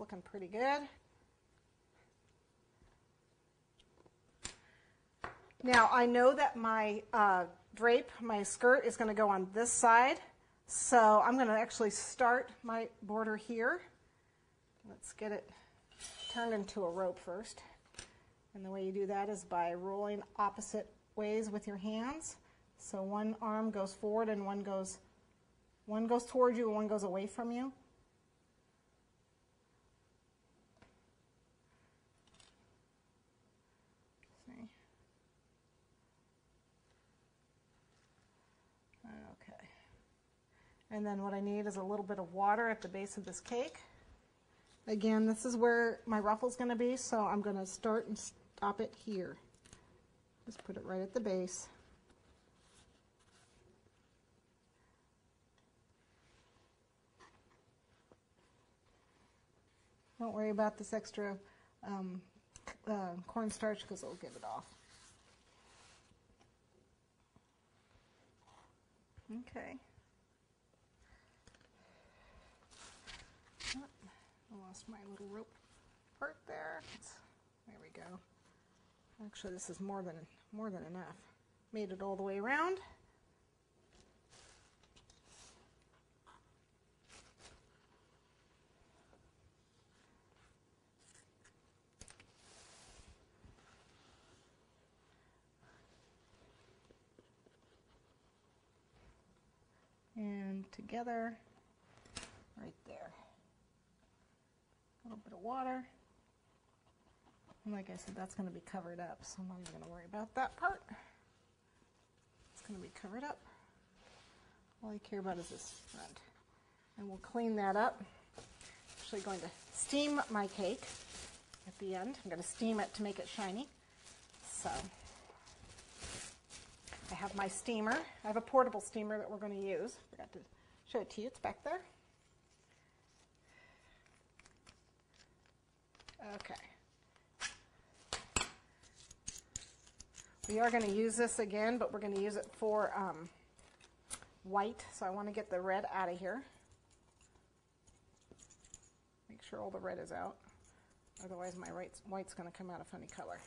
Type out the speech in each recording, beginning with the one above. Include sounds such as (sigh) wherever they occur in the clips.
looking pretty good. Now I know that my uh, drape, my skirt is going to go on this side. So I'm going to actually start my border here. Let's get it turned into a rope first. And the way you do that is by rolling opposite ways with your hands. So one arm goes forward and one goes one goes towards you and one goes away from you. See? Okay. And then what I need is a little bit of water at the base of this cake. Again, this is where my ruffle's going to be, so I'm going to start and stop it here. Just put it right at the base. Don't worry about this extra um, uh, cornstarch because it'll give it off. Okay. I lost my little rope part there. There we go. Actually, this is more than more than enough. Made it all the way around. And together, right there. Little bit of water. And like I said, that's going to be covered up, so I'm not even going to worry about that part. It's going to be covered up. All I care about is this front. And we'll clean that up. Actually going to steam my cake at the end. I'm going to steam it to make it shiny. So I have my steamer. I have a portable steamer that we're going to use. Forgot to show it to you. It's back there. Okay. We are going to use this again, but we're going to use it for um, white. So I want to get the red out of here. Make sure all the red is out. Otherwise my white's going to come out a funny color.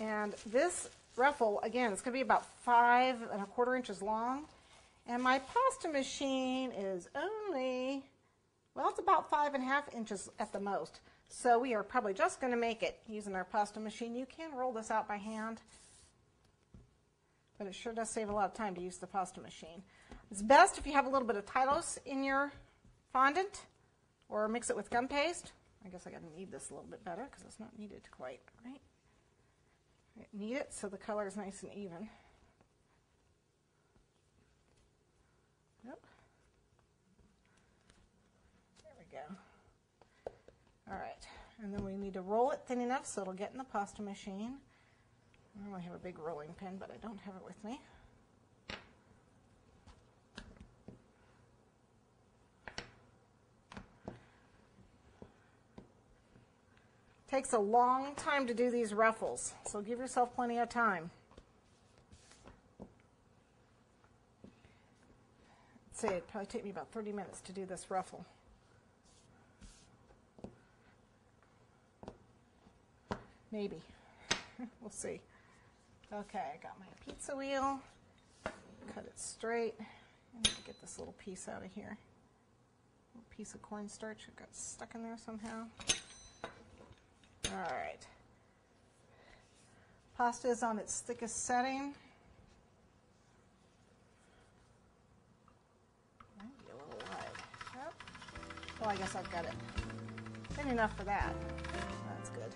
And this ruffle, again, it's going to be about five and a quarter inches long. And my pasta machine is only, well, it's about five and a half inches at the most. So we are probably just going to make it using our pasta machine. You can roll this out by hand, but it sure does save a lot of time to use the pasta machine. It's best if you have a little bit of Tylose in your fondant or mix it with gum paste. I guess I got to knead this a little bit better because it's not kneaded quite, right? Knead it so the color is nice and even. Yep. There we go. And then we need to roll it thin enough so it'll get in the pasta machine. I normally have a big rolling pin, but I don't have it with me. Takes a long time to do these ruffles, so give yourself plenty of time. Say it'd probably take me about 30 minutes to do this ruffle. Maybe. (laughs) we'll see. Okay, I got my pizza wheel. Cut it straight. I need to get this little piece out of here. Little piece of cornstarch that got stuck in there somehow. All right. Pasta is on its thickest setting. Might be a little wide. Well, I guess I've got it thin enough for that. That's good.